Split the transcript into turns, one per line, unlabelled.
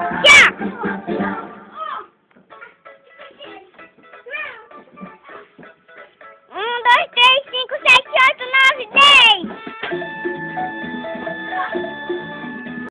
Yeah!